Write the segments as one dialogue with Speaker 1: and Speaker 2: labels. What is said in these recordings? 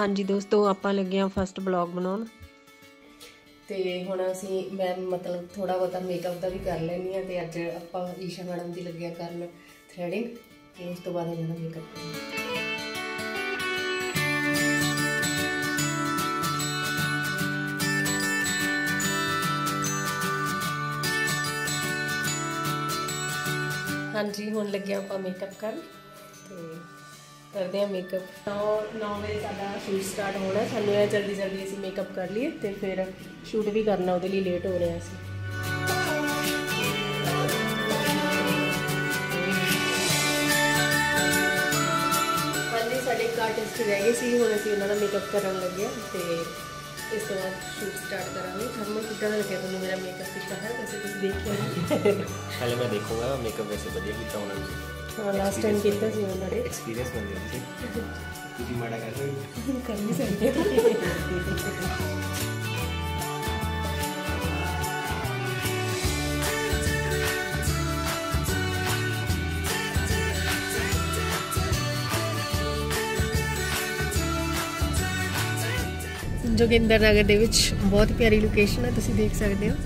Speaker 1: ਹਾਂਜੀ ਦੋਸਤੋ, ਆਪਾਂ ਲੱਗੇ ਆ ਫਸਟ ਬਲੌਗ ਬਣਾਉਣ।
Speaker 2: ਤੇ ਹੁਣ ਅਸੀਂ, ਮੈਂ ਮਤਲਬ ਥੋੜਾ ਬਹੁਤਾ ਮੇਕਅਪ ਦਾ ਵੀ ਕਰ ਲੈਣੀ ਆ ਤੇ ਅੱਜ ਆਪਾਂ ਈਸ਼ਾ ਮੈਡਮ ਦੀ ਲੱਗਿਆ ਕਰਨ ਥ੍ਰੈਡਿੰਗ ਤੇ ਉਸ ਤੋਂ ਬਾਅਦ ਇਹਨਾਂ ਦਾ ਮੇਕਅਪ ਹਾਂਜੀ, ਹੁਣ ਲੱਗਿਆ ਆਪਾਂ ਮੇਕਅਪ ਕਰਨ। ਕਰਦੇ ਆ ਮੇਕਅਪ 9 ਵਜੇ ਸਾਡਾ ਸ਼ੂਟ ਸਟਾਰਟ ਹੋਣਾ ਸਾਨੂੰ ਇਹ ਜਲਦੀ ਜਲਦੀ ਅਸੀਂ ਮੇਕਅਪ ਕਰ ਲਈਏ ਤੇ ਫਿਰ ਸ਼ੂਟ ਵੀ ਕਰਨਾ, ਉਹਦੇ ਲਈ ਲੇਟ ਹੋ ਰਿਹਾ ਅਸੀਂ। ਹਾਂਜੀ, ਸਾਡੇ ਇੱਕ ਆਰਟਿਸਟ ਰਹਿ ਗਏ ਸੀ। ਹੁਣ ਅਸੀਂ ਉਹਨਾਂ ਦਾ ਮੇਕਅਪ ਕਰਨ ਲੱਗੇ ਤੇ ਇਸ ਤੋਂ ਬਾਅਦ ਸ਼ੂਟ ਸਟਾਰਟ ਕਰਾਂਗੇ। ਤੁਹਾਨੂੰ ਕਿੱਦਾਂ ਲੱਗਿਆ? ਤੁਹਾਨੂੰ ਮੇਰਾ ਮੇਕਅਪ ਕੀਤਾ ਹੈ ਵੈਸੇ ਤੁਸੀਂ ਦੇਖਿਆ
Speaker 3: ਪਹਿਲੇ ਮੈਂ ਦੇਖੂਗਾ
Speaker 2: ਮੇਕਅਪ ਵੈਸੇ ਵਧੀਆ ਕੀਤਾ ਉਹਨਾਂ ਨੇ
Speaker 3: ಲಾಸ್ಟ್ ಟೈಮ್ ಗಿಂತ ಜೀವನ ಮಾಡಿ ಎಕ್ಸ್ಪೀರಿಯನ್ಸ್ ಬಂದಿದೆ ಇದು
Speaker 2: ಮಾಡೋಕ್ಕಾಗಲ್ಲ ಕಮ್ಮಿ ಸಂಖ್ಯೆ ਜੋਗਿੰਦਰ ਨਗਰ ਦੇ ਵਿੱਚ ਬਹੁਤ ਪਿਆਰੀ ਲੋਕੇਸ਼ਨ ਹੈ ਤੁਸੀਂ ਦੇਖ ਸਕਦੇ ਹੋ।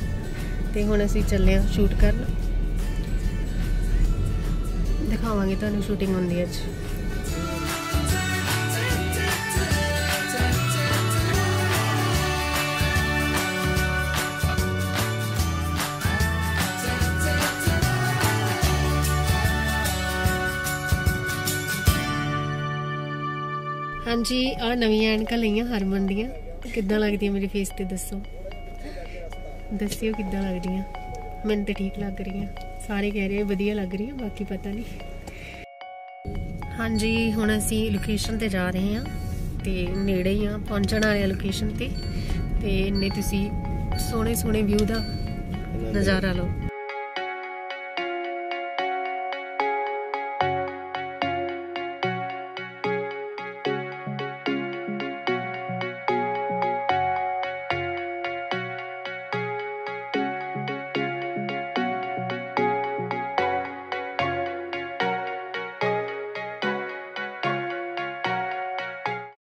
Speaker 2: ਤੇ ਹੁਣ ਅਸੀਂ ਚੱਲੇ ਹਾਂ ਸ਼ੂਟ ਕਰਨ। ਦਿਖਾਵਾਂਗੇ, ਤੁਹਾਨੂੰ ਸ਼ੂਟਿੰਗ ਹੁੰਦੀ ਹੈ ਅੱਜ। ਹਾਂਜੀ ਆ ਨਵੀਆਂ ਐਨਕਾਂ ਲਈਆਂ ਹਰਮਨ ਦੀਆਂ। ਕਿੱਦਾਂ ਲੱਗਦੀਆਂ ਮੇਰੇ ਫੇਸ ਤੇ, ਦੱਸੋ? ਦੱਸਿਓ ਕਿੱਦਾਂ ਲੱਗਦੀਆਂ? ਮੈਨੂੰ ਤੇ ਠੀਕ ਲੱਗ ਰਹੀਆਂ। ਸਾਰੇ ਕਹਿ ਰਹੇ ਵਧੀਆ ਲੱਗ ਰਹੀਆਂ, ਬਾਕੀ ਪਤਾ ਨਹੀਂ। ਹਾਂਜੀ ਹੁਣ ਅਸੀਂ ਲੋਕੇਸ਼ਨ ਤੇ ਜਾ ਰਹੇ ਹਾਂ ਤੇ ਨੇੜੇ ਹੀ ਆ ਪਹੁੰਚਣ ਵਾਲੇ ਲੋਕੇਸ਼ਨ ਤੇ ਤੇ ਇੰਨੇ ਤੁਸੀਂ ਸੋਹਣੇ ਸੋਹਣੇ ਵਿਊ ਦਾ ਨਜ਼ਾਰਾ ਲਓ।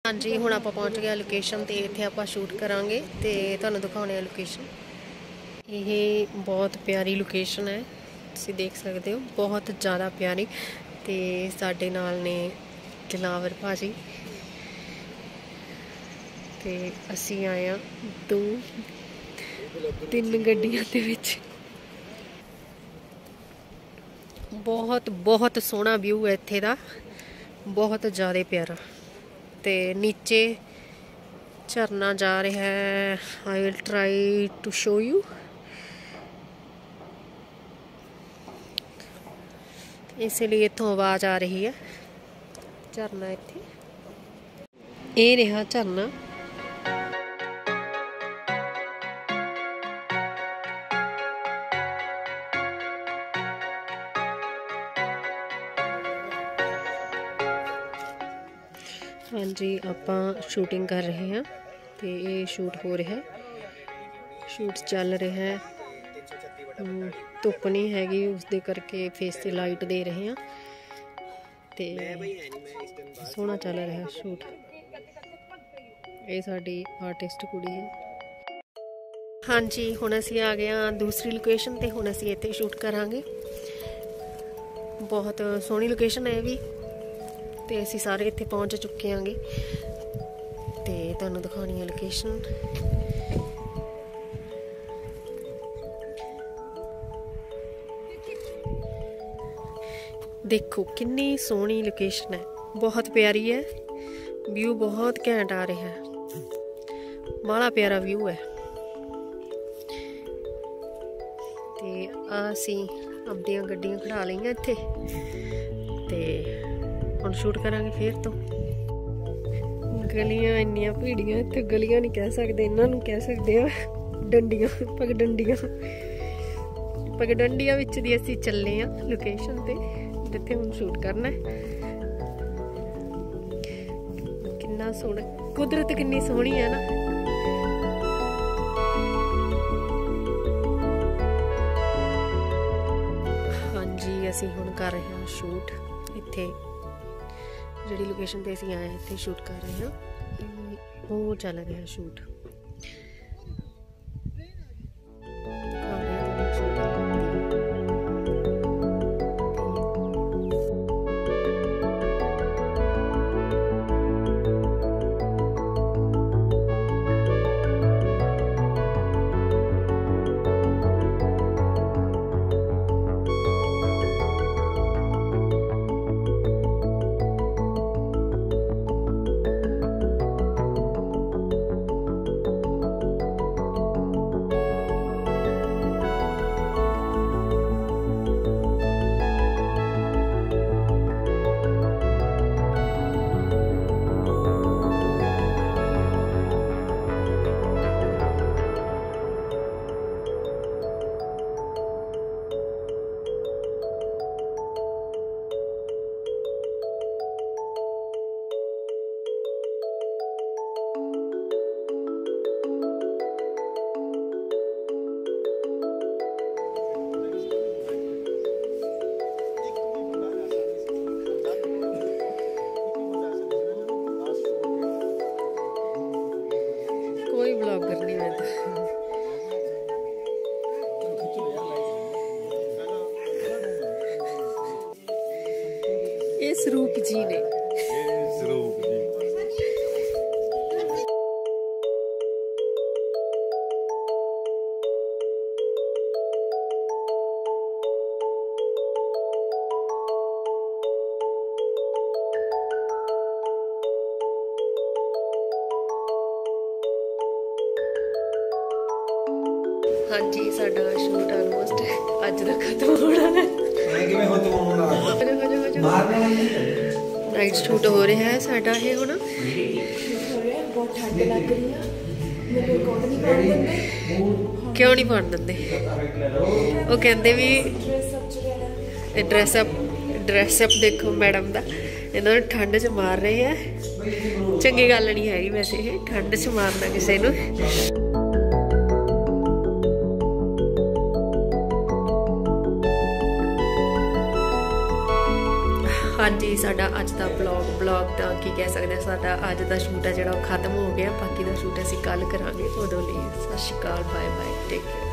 Speaker 2: ਹਾਂਜੀ, ਹੁਣ ਆਪਾਂ ਪਹੁੰਚ ਗਏ ਲੋਕੇਸ਼ਨ ਤੇ, ਇੱਥੇ ਆਪਾਂ ਸ਼ੂਟ ਕਰਾਂਗੇ ਤੇ ਤੁਹਾਨੂੰ ਦਿਖਾਉਣੇ ਆ ਲੋਕੇਸ਼ਨ ਇਹ ਬਹੁਤ ਪਿਆਰੀ ਲੋਕੇਸ਼ਨ ਹੈ, ਤੁਸੀਂ ਦੇਖ ਸਕਦੇ ਹੋ, ਬਹੁਤ ਜ਼ਿਆਦਾ ਪਿਆਰੀ ਤੇ ਸਾਡੇ ਨਾਲ ਨੇ ਜਲਾਵਰ ਭਾਜੀ। ਤੇ ਅਸੀਂ ਆਏ ਆ ਦੋ, ਤਿੰਨ ਗੱਡੀਆਂ ਦੇ ਵਿੱਚ। ਬਹੁਤ ਬਹੁਤ ਸੋਹਣਾ ਵਿਊ ਹੈ ਇੱਥੇ ਦਾ, ਬਹੁਤ ਜ਼ਿਆਦਾ ਪਿਆਰਾ। ਤੇ ਨੀਚੇ ਝਰਨਾ ਜਾ ਰਿਹਾ ਹੈ। I will try to show you ਇਸ ਲਈ ਇੱਥੋਂ ਆਵਾਜ਼ ਆ ਰਹੀ ਹੈ। ਝਰਨਾ ਇੱਥੇ। ਇਹ ਰਿਹਾ ਝਰਨਾ। ਹਾਂਜੀ, ਆਪਾਂ ਸ਼ੂਟਿੰਗ ਕਰ ਰਹੇ ਹਾਂ ਤੇ ਇਹ ਸ਼ੂਟ ਹੋ ਰਿਹਾ ਸ਼ੂਟ ਚੱਲ ਰਿਹਾ ਹੈ। ਧੁੱਪ ਨਹੀਂ ਹੈਗੀ ਉਸ ਦੇ ਕਰਕੇ ਫੇਸ ਤੇ ਲਾਈਟ ਦੇ ਰਹੇ ਹਾਂ। ਤੇ ਸੋਹਣਾ ਚੱਲ ਰਿਹਾ ਸ਼ੂਟ ਇਹ ਸਾਡੀ ਆਰਟਿਸਟ ਕੁੜੀ ਹੈ। ਹਾਂਜੀ, ਹੁਣ ਅਸੀਂ ਆ ਗਏ ਹਾਂ ਦੂਸਰੀ ਲੋਕੇਸ਼ਨ ਤੇ, ਹੁਣ ਅਸੀਂ ਇੱਥੇ ਸ਼ੂਟ ਕਰਾਂਗੇ। ਬਹੁਤ ਸੋਹਣੀ ਲੋਕੇਸ਼ਨ ਹੈ ਇਹ ਵੀ। ਤੇ ਅਸੀਂ ਸਾਰੇ ਇੱਥੇ ਪਹੁੰਚ ਚੁੱਕੇ ਆਂਗੇ। ਤੇ ਤੁਹਾਨੂੰ ਦਿਖਾਉਣੀ ਹੈ ਲੋਕੇਸ਼ਨ ਦੇਖੋ, ਕਿੰਨੀ ਸੋਹਣੀ ਲੋਕੇਸ਼ਨ ਹੈ। ਬਹੁਤ ਪਿਆਰੀ ਹੈ। ਵਿਊ ਬਹੁਤ ਘੈਂਟ ਆ ਰਿਹਾ ਹੈ। ਬੜਾ ਪਿਆਰਾ ਵਿਊ ਹੈ। ਤੇ ਆ ਅਸੀਂ ਆਪਣੀਆਂ ਗੱਡੀਆਂ ਖੜਾ ਲਈਆਂ ਇੱਥੇ। ਤੇ ਹੁਣ ਸ਼ੂਟ ਕਰਾਂਗੇ ਫੇਰ ਤੋਂ। ਗਲੀਆਂ ਇੰਨੀਆਂ ਭੀੜੀਆਂ, ਇੱਥੇ ਗਲੀਆਂ ਨਹੀਂ ਕਹਿ ਸਕਦੇ, ਇਹਨਾਂ ਨੂੰ ਕਹਿ ਸਕਦੇ ਆ। ਡੰਡੀਆਂ, ਪਗ ਡੰਡੀਆਂ। ਪਗ ਡੰਡੀਆਂ ਵਿੱਚ ਦੀ ਅਸੀਂ ਚੱਲੇ ਆ ਲੋਕੇਸ਼ਨ ਤੇ, ਜਿੱਥੇ ਹੁਣ ਸ਼ੂਟ ਕਰਨਾ ਹੈ। ਕਿੰਨਾ ਸੋਹਣਾ, ਕੁਦਰਤ ਕਿੰਨੀ ਸੋਹਣੀ ਹੈ ਨਾ। ਹਾਂਜੀ, ਅਸੀਂ ਹੁਣ ਕਰ ਰਹੇ ਹਾਂ ਸ਼ੂਟ ਇੱਥੇ ਜਿਹੜੀ ਲੋਕੇਸ਼ਨ ਤੇ ਅਸੀਂ ਆਏ, ਇੱਥੇ ਸ਼ੂਟ ਕਰ ਰਹੇ ਹਾਂ, ਤੇ ਉਹ ਚੱਲ ਰਿਹਾ ਸ਼ੂਟ ਸਰੂਪ ਜੀ ਨੇ।
Speaker 4: ਸਰੂਪ ਜੀ
Speaker 2: ਹਾਂਜੀ ਸਾਡਾ ਸ਼ੂਟ ਆਲਮੋਸਟ ਅੱਜ ਦਾ ਖਤਮ ਹੋਣਾ ਹੈ।
Speaker 3: ਮੈਂ ਕਿਵੇਂ ਹੋ ਤੂੰ ਆਉਣ? ਵਾਲਾ
Speaker 2: ਹੋ ਜਾ ਹੋ ਜਾ ਹੋ ਜਾ
Speaker 3: ਮਾਰਨੇ ਵਾਲੀ ਨਹੀਂ
Speaker 2: ਨਾਈਟ ਸ਼ੂਟ ਹੋ ਰਿਹਾ ਹੈ ਸਾਡਾ ਇਹ ਹੁਣ। ਕਿਉਂ ਨਹੀਂ ਪਾਉਣ ਦਿੰਦੇ? ਉਹ ਕਹਿੰਦੇ ਵੀ ਡਰੈਸ ਅਪ ਡਰੈਸ ਅਪ ਦੇਖੋ ਮੈਡਮ ਦਾ। ਇਹਨਾਂ ਨੂੰ ਠੰਡ 'ਚ ਮਾਰ ਰਹੇ ਹੈ ਚੰਗੀ ਗੱਲ ਨਹੀਂ ਹੈਗੀ ਵੈਸੇ ਇਹ, ਠੰਡ 'ਚ ਮਾਰਨਾ ਕਿਸੇ ਨੂੰ। ਹਾਂਜੀ ਸਾਡਾ ਅੱਜ ਦਾ ਬਲੌਗ ਬਲੌਗ ਦਾ ਕੀ ਕਹਿ ਸਕਦੇ ਹਾਂ, ਸਾਡਾ ਅੱਜ ਦਾ ਸ਼ੂਟ ਹੈ ਜਿਹੜਾ ਉਹ ਖਤਮ ਹੋ ਗਿਆ। ਬਾਕੀ ਦਾ ਸ਼ੂਟ ਅਸੀਂ ਕੱਲ ਕਰਾਂਗੇ। ਉਦੋਂ ਲਈ ਸਤਿ ਸ਼੍ਰੀ ਅਕਾਲ ਬਾਏ ਬਾਏ ਟੇਕ ਕੇਅਰ